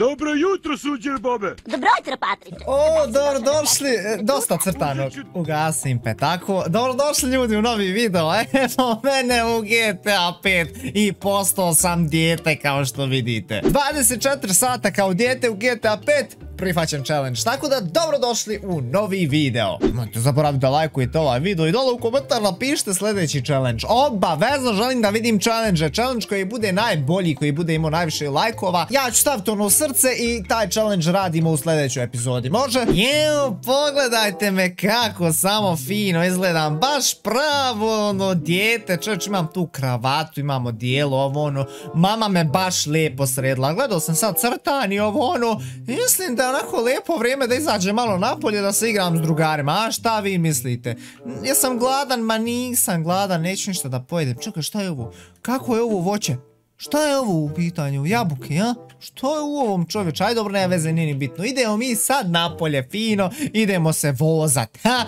Dobro jutro, suđer Bobe. Dobro jutro, Patriče. O, dobro došli, e, dosta crtanog, ugasim pe, tako, dobro došli ljudi u novi video, evo mene u GTA 5 i postao sam dijete kao što vidite. 24 sata kao dijete u GTA 5, prihvaćen challenge. Tako da dobrodošli u novi video. Nemojte zaboraviti da lajkujete ovaj video i dole u komentar napišite sljedeći challenge. Obavezno želim da vidim challenge. Challenge koji bude najbolji, koji bude imao najviše lajkova. Ja ću staviti ono srce i taj challenge radimo u sljedećoj epizodi. Može? Jeo, pogledajte me kako samo fino izgledam. Baš pravo ono dijete. Čovječ imam tu kravatu, imamo dijelo ovo ono. Mama me baš lijepo sredila. Gledao sam sad crtani ovo ono. Mislim da onako lijepo vrijeme da izađem malo napolje da se igram s drugarima. A šta vi mislite? Jesam gladan? Ma nisam gladan, neću ništa da pojedem. Čekaj, šta je ovo? Kako je ovo voće? Šta je ovo u pitanju? Jabuke, ja? Što je u ovom čovječ? Aj dobro, nema veze, nije ni bitno. Idemo mi sad napolje, fino, idemo se vozat. Ha,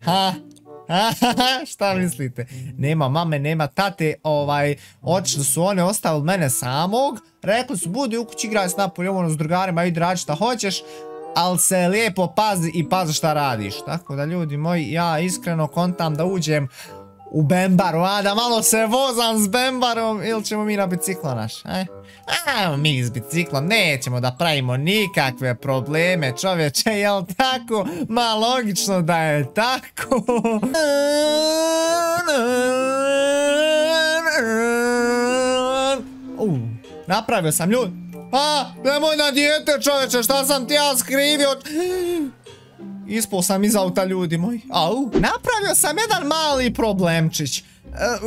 ha, šta mislite? Nema mame, nema tate, ovaj, očito su one ostavili mene samog, rekli su budi u kući igraj s napolje, ono s drugarima, idi radi šta hoćeš, ali se lijepo pazi i pazi šta radiš. Tako da ljudi moji, ja iskreno kontam da uđem u Bembaru, a da malo se vozam s Bembarom ili ćemo mi na biciklo naš, aj? A, mi s biciklom nećemo da pravimo nikakve probleme, čovječe, jel tako? Ma logično da je tako. Napravio sam ljudi. A, nemoj na dijete čovječe, šta sam ti ja skrivio? Ispao sam iz auta ljudi moji. Au. Napravio sam jedan mali problemčić. E,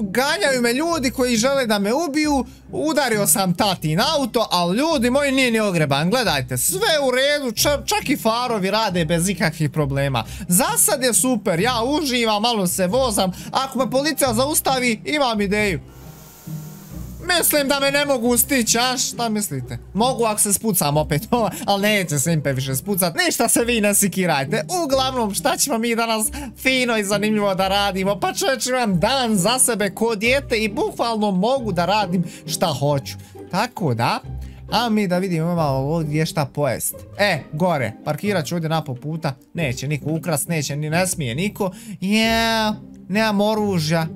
ganjaju me ljudi koji žele da me ubiju. Udario sam tatin auto, ali ljudi moji nije ni ogreban. Gledajte, sve u redu, čak i farovi rade bez ikakvih problema. Za sad je super, ja uživam, malo se vozam. Ako me policija zaustavi, imam ideju. Mislim da me ne mogu stići, a šta mislite? Mogu ako se spucam opet, ali neće se impe više spucat, ništa se vi ne sikirajte. Uglavnom, šta ćemo mi danas fino i zanimljivo da radimo? Pa čovječ imam dan za sebe ko dijete i bukvalno mogu da radim šta hoću. Tako da, a mi da vidimo imamo ovdje šta pojest. E, gore, parkirat ću ovdje na puta. Neće niko ukrast, neće, ni ne smije niko. Yeah, nemam oružja.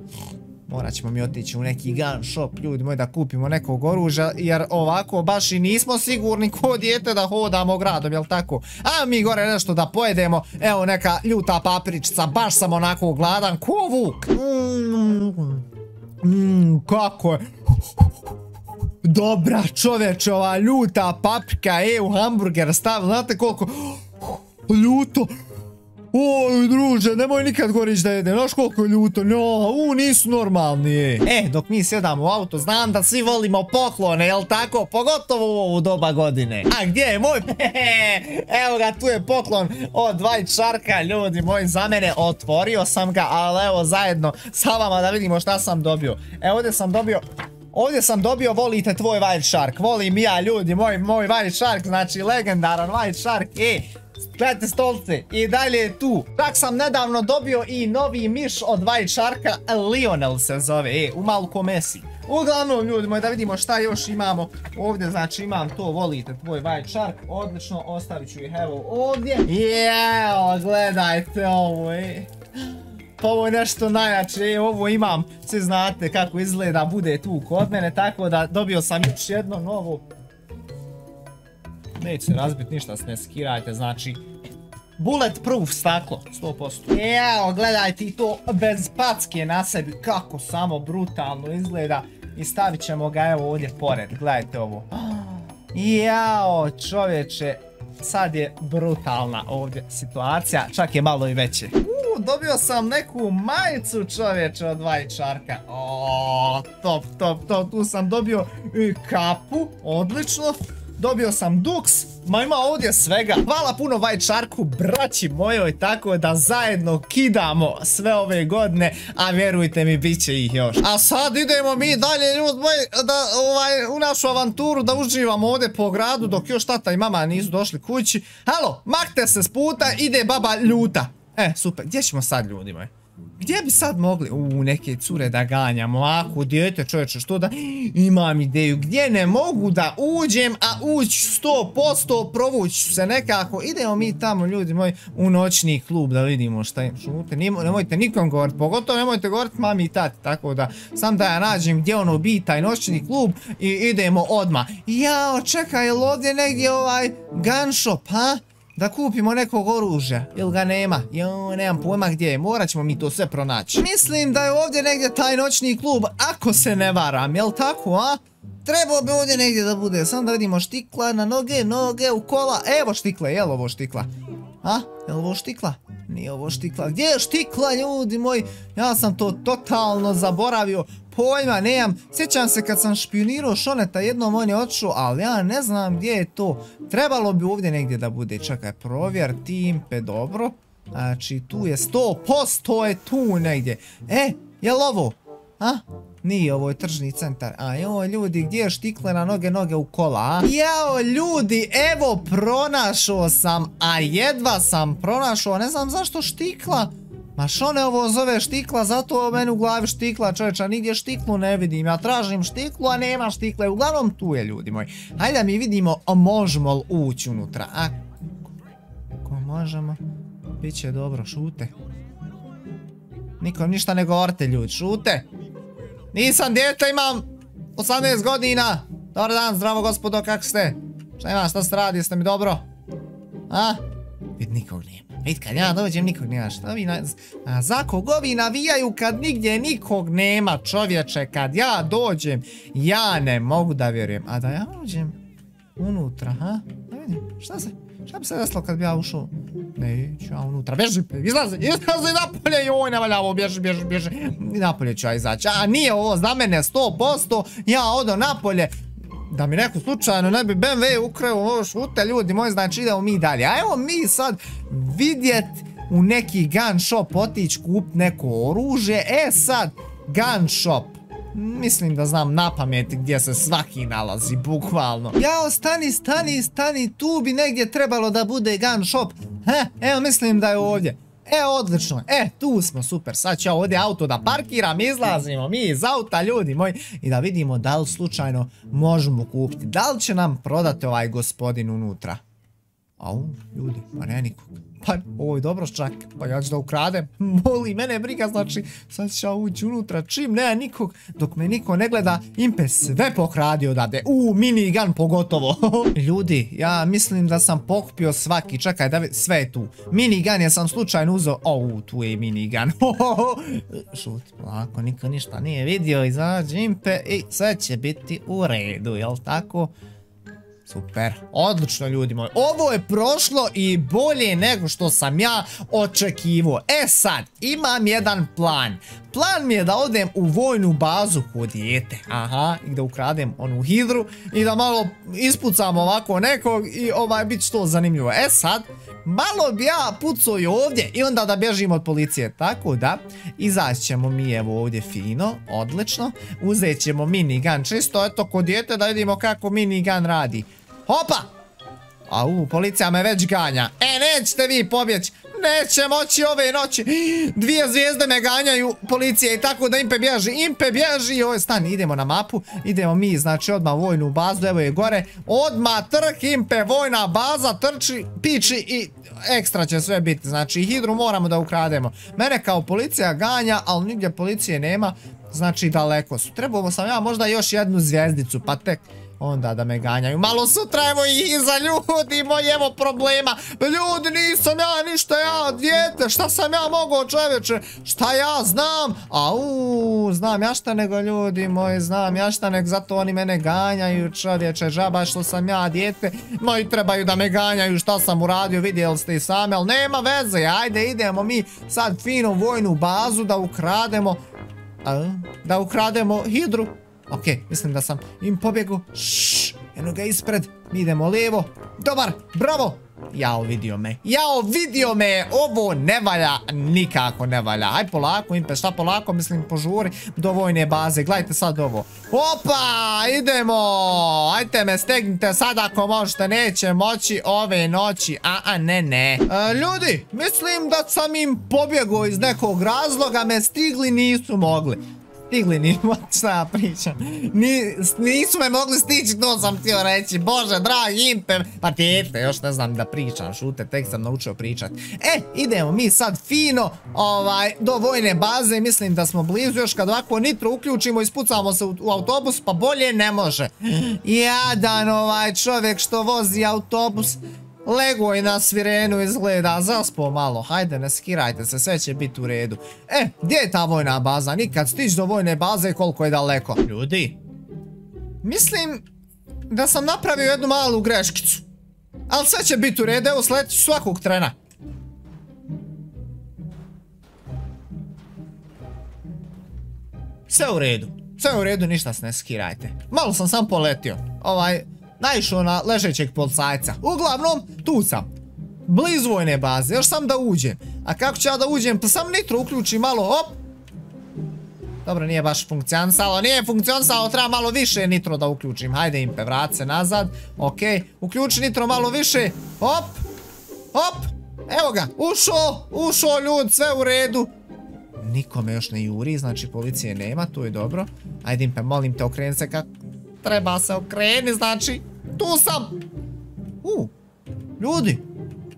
Morat ćemo mi otići u neki gun shop, ljudi moji, da kupimo nekog oružja, jer ovako baš i nismo sigurni ko dijete da hodamo gradom, jel tako? A mi gore nešto da pojedemo, evo neka ljuta papričica, baš sam onako gladan, ko vuk? Mmm, kako je? Dobra čoveče, ova ljuta paprika, e, u hamburger stav, znate koliko... Ljuto, Oj, druže, nemoj nikad gorić da jedem, znaš koliko je ljuto, no, u, nisu normalni, e. Dok mi sjedamo u auto, znam da svi volimo poklone, jel tako? Pogotovo u ovu doba godine. A gdje je moj? Evo ga, tu je poklon od White Sharka, ljudi moji, za mene otvorio sam ga, ali evo zajedno sa vama da vidimo šta sam dobio. Evo ovdje sam dobio Ovdje sam dobio, volite tvoj White Shark, volim ja ljudi, moj, moj White Shark, znači legendaran White Shark, e, Gledajte stolce, i dalje je tu. Čak sam nedavno dobio i novi miš od White Sharka, Lionel se zove, e, u Malko Messi. Uglavnom ljudi moji da vidimo šta još imamo ovdje, znači imam to, volite tvoj White Shark, odlično, ostavit ću ih evo ovdje. Jeo, gledajte ovo, e. Pa ovo je nešto najjače, e, ovo imam, svi znate kako izgleda, bude tu kod mene, tako da dobio sam još jedno novo Neće se razbit ništa, ne skirajte, znači... Bulletproof staklo, 100%. Evo, gledajte i to bez packe na sebi, kako samo brutalno izgleda. I stavit ćemo ga evo ovdje pored, gledajte ovo. Jao, čovječe, sad je brutalna ovdje situacija, čak je malo i veće. Uuu, dobio sam neku majicu čovječe od Vajčarka. O, top, top, top, tu sam dobio i kapu, odlično. Dobio sam Dux, ma ima ovdje svega. Hvala puno Sharku, braći mojoj, tako da zajedno kidamo sve ove godine, a vjerujte mi, bit će ih još. A sad idemo mi dalje, ljudi moji, da, ovaj, u našu avanturu, da uživamo ovdje po gradu, dok još tata i mama nisu došli kući. Halo, makte se s puta, ide baba ljuta. E, super, gdje ćemo sad, ljudi moji? Gdje bi sad mogli? U, neke cure da ganjamo. Ako, djete čovječe, što da... Imam ideju. Gdje ne mogu da uđem, a ući 100%, provući se nekako. Idemo mi tamo, ljudi moji, u noćni klub da vidimo šta je. Šute, nemojte nikom govoriti, pogotovo nemojte govoriti mami i tati. Tako da, sam da ja nađem gdje ono bi taj noćni klub i idemo odmah. Jao, čekaj, ovdje negdje ovaj gun shop, ha? Da kupimo nekog oružja, ili ga nema, jo, nemam pojma gdje je, morat ćemo mi to sve pronaći. Mislim da je ovdje negdje taj noćni klub, ako se ne varam, jel tako, a? Trebao bi ovdje negdje da bude, sam da vidimo štikla na noge, noge u kola, evo štikle, jel ovo štikla? A, jel ovo štikla? Nije ovo štikla, gdje je štikla ljudi moji? Ja sam to totalno zaboravio, pojma nemam. Sjećam se kad sam špionirao Šoneta jednom on je otišao, ali ja ne znam gdje je to. Trebalo bi ovdje negdje da bude. Čekaj, provjer timpe, dobro. Znači, tu je 100% je tu negdje. E, je li ovo? A? Nije, ovo je tržni centar. A joj, ljudi, gdje je štikle na noge, noge u kola, a? Jao, ljudi, evo, pronašao sam, a jedva sam pronašao, ne znam zašto štikla. Ma što ne ovo zove štikla, zato meni u glavi štikla čovječa, nigdje štiklu ne vidim, ja tražim štiklu, a nema štikle, uglavnom tu je ljudi moji. Hajde da mi vidimo, možemo li ući unutra, a? Ko možemo? Biće dobro, šute. Nikom ništa ne govorite ljudi, šute. Nisam djete, imam 18 godina. Dobar dan, zdravo gospodo, kak ste? Šta ima, šta se radi, jeste mi dobro? A? Vid nikog nema. Kad ja dođem nikog nema. Šta vi na... Za kogo vi navijaju kad nigdje nikog nema čovječe? Kad ja dođem, ja ne mogu da vjerujem. A da ja uđem unutra, ha? Da vidim, šta se... Šta bi se desilo kad bi ja ušao? Neću ja unutra, bježi, izlazi, izlazi napolje, joj, ne valja ovo, bježi, bježi, bježi. Napolje ću ja izaći, a nije ovo za mene 100%, ja odo napolje, da mi neko slučajno ne bi BMW ukrao ovo šute ljudi moji, znači idemo mi dalje. Ajmo mi sad vidjet u neki gun shop otići kup neko oružje. E sad, gun shop. Mislim da znam na pamet gdje se svaki nalazi, bukvalno. Jao, stani, stani, stani, tu bi negdje trebalo da bude gun shop. He, evo mislim da je ovdje. E, odlično. E, tu smo, super. Sad ću ja ovdje auto da parkiram, izlazimo mi iz auta, ljudi moji. I da vidimo da li slučajno možemo kupiti. Da li će nam prodati ovaj gospodin unutra? Au, ljudi, pa ne nikog. Pa, ovo je dobro čak, pa ja ću da ukradem. Moli, mene briga, znači, sad ću ja ući unutra, čim nema nikog, dok me niko ne gleda, Impe sve pokradi odavde. U, minigun pogotovo. Ljudi, ja mislim da sam pokupio svaki, čekaj, da sve je tu. Minigun je sam slučajno uzeo, o, tu je minigun. Šut, lako, niko ništa nije vidio, izađi Impe i sve će biti u redu, jel tako? Super, odlično ljudi moji. Ovo je prošlo i bolje nego što sam ja očekivo. E sad, imam jedan plan. Plan mi je da odem u vojnu bazu kod dijete. Aha, i da ukradem onu hidru i da malo ispucam ovako nekog i ovaj bit što zanimljivo. E sad, malo bi ja pucao i ovdje i onda da bježim od policije. Tako da, izaći ćemo mi evo ovdje fino, odlično. Uzet ćemo minigun čisto, eto kod dijete da vidimo kako minigun radi. Hopa! Au, policija me već ganja. E, nećete vi pobjeći. Neće moći ove noći. Dvije zvijezde me ganjaju policije i tako da Impe bježi. Impe bježi. Ovo stani, idemo na mapu. Idemo mi, znači, odmah vojnu bazu. Evo je gore. Odmah trk Impe, vojna baza, trči, piči i ekstra će sve biti. Znači, hidru moramo da ukrademo. Mene kao policija ganja, ali nigdje policije nema. Znači, daleko su. Trebamo sam ja možda još jednu zvijezdicu, pa tek onda da me ganjaju. Malo sutra evo i iza ljudi moj, evo problema. Ljudi nisam ja ništa ja, djete, šta sam ja mogao čovječe, šta ja znam? Au, znam ja šta nego ljudi moji, znam ja šta nego zato oni mene ganjaju čovječe, žaba što sam ja djete. Moji trebaju da me ganjaju, šta sam uradio, vidjeli ste i sami, ali nema veze, ajde idemo mi sad finu vojnu bazu da ukrademo, da ukrademo hidru. Ok, mislim da sam im pobjegu. Ššš, eno ga ispred. Mi idemo lijevo. Dobar, bravo. Jao, vidio me. Jao, vidio me. Ovo ne valja. Nikako ne valja. Aj polako, impe. Šta polako? Mislim, požuri do vojne baze. Gledajte sad ovo. Opa, idemo. Ajte me, stegnite sad ako možete. Neće moći ove noći. A, a, ne, ne. E, ljudi, mislim da sam im pobjegao iz nekog razloga. Me stigli nisu mogli stigli ni šta ja pričam. nisu me mogli stići, to sam htio reći. Bože, dragi impe. Pa tete, još ne znam da pričam, šute, tek sam naučio pričat. E, idemo mi sad fino ovaj, do vojne baze. Mislim da smo blizu još kad ovako nitro uključimo, ispucamo se u, u autobus, pa bolje ne može. Jadan ovaj čovjek što vozi autobus. Lego i na svirenu izgleda, zaspo malo, hajde ne skirajte se, sve će biti u redu. E, gdje je ta vojna baza? Nikad stić do vojne baze koliko je daleko. Ljudi, mislim da sam napravio jednu malu greškicu. Ali sve će biti u redu, evo sljedeći svakog trena. Sve u redu, sve u redu, ništa se ne skirajte. Malo sam sam poletio, ovaj naišao na ležećeg policajca. Uglavnom, tu sam. Blizu vojne baze, još sam da uđem. A kako ću ja da uđem? Pa sam nitro uključim malo, hop. Dobro, nije baš funkcionisalo, nije funkcionisalo, treba malo više nitro da uključim. Hajde impe, vrat se nazad. Ok, uključi nitro malo više. Hop, hop. Evo ga, ušao, ušao ljud, sve u redu. Nikome još ne juri, znači policije nema, tu je dobro. Ajde impe, molim te, okreni se kako treba se okreni, znači. Tu sam! U, ljudi,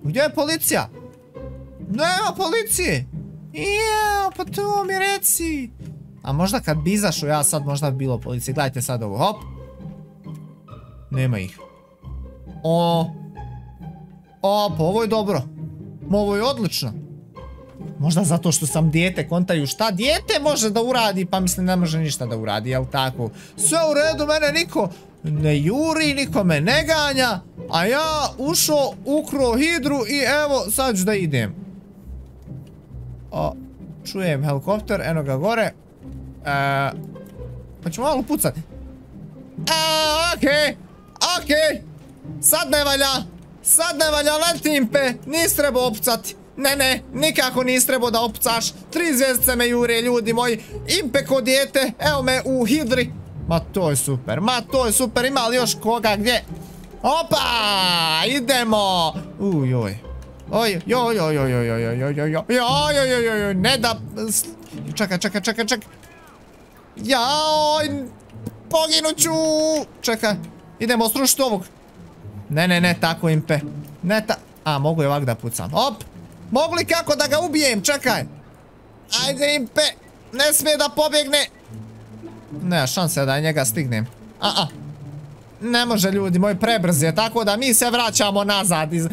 gdje je policija? Nema policije! Jeo, pa to mi reci! A možda kad bi izašao ja sad možda bi bilo policije. Gledajte sad ovo, hop. Nema ih. O. O, pa ovo je dobro. Ovo je odlično. Možda zato što sam dijete, kontaju šta dijete može da uradi, pa mislim ne može ništa da uradi, jel tako? Sve u redu, mene niko ne juri, niko me ne ganja, a ja ušao, ukro hidru i evo, sad ću da idem. O, čujem helikopter, eno ga gore. E, pa ću malo pucati. E, okej, okej, sad ne valja, sad ne valja, letim pe, nis treba opucati. Ne, ne, nikako nis trebao da opucaš. Tri zvijezdice me jure, ljudi moji. Impe ko dijete, evo me u hidri. Ma to je super, ma to je super, ima li još koga gdje? Opa, idemo. Uj, oj. Oj, joj, joj, joj, joj, joj, joj, joj, joj, joj, joj, joj, joj, ne da... Čekaj, čekaj, čekaj, čekaj. Joj, poginut ću. Čekaj, idemo srušiti ovog. Ne, ne, ne, tako impe. Ne ta... A, mogu je ovak da pucam. Op, mogu li kako da ga ubijem, čekaj. Ajde impe, ne smije da pobjegne. Ne, šanse da njega stignem. A, a. Ne može ljudi, moj prebrz je, tako da mi se vraćamo nazad iz...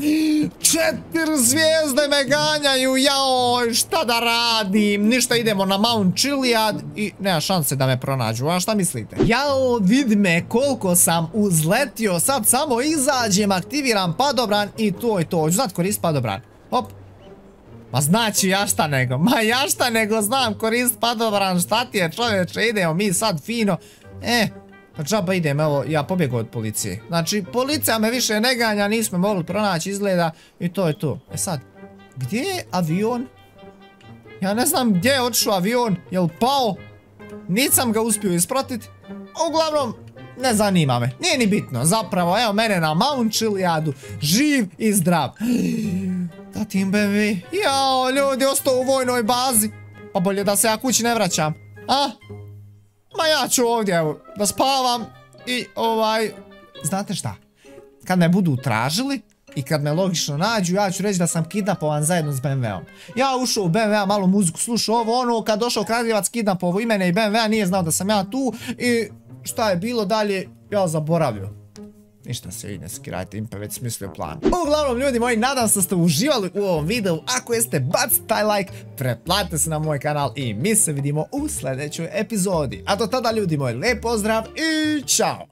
Četiri zvijezde me ganjaju, jao, šta da radim? Ništa, idemo na Mount Chiliad i nema šanse da me pronađu, a šta mislite? Jao, vid me koliko sam uzletio, sad samo izađem, aktiviram padobran i to je to. Znat korist padobran. Hop, Ma znači ja šta nego, ma ja šta nego znam korist padobran, šta ti je čovječe, idemo mi sad fino. E, pa džaba idem, evo, ja pobjegu od policije. Znači, policija me više ne ganja, nismo mogli pronaći izgleda i to je to. E sad, gdje je avion? Ja ne znam gdje je otišao avion, jel pao? Nisam ga uspio ispratit. Uglavnom, ne zanima me, nije ni bitno, zapravo, evo mene na Mount Chiliadu, živ i zdrav. Da tim bebi. Jao, ljudi, ostao u vojnoj bazi. Pa bolje da se ja kući ne vraćam. A? Ma ja ću ovdje, evo, da spavam i ovaj... Znate šta? Kad me budu tražili i kad me logično nađu, ja ću reći da sam kidnapovan zajedno s BMW-om. Ja ušao u BMW, malo muziku slušao ovo, ono, kad došao Kraljevac kidnapovo i mene i BMW, nije znao da sam ja tu i šta je bilo dalje, ja zaboravio. Ništa se vi ne skirajte, Impe već smislio plan. Uglavnom ljudi moji, nadam se da ste uživali u ovom videu. Ako jeste, bacite taj like, pretplatite se na moj kanal i mi se vidimo u sljedećoj epizodi. A do tada ljudi moji, lijep pozdrav i čao!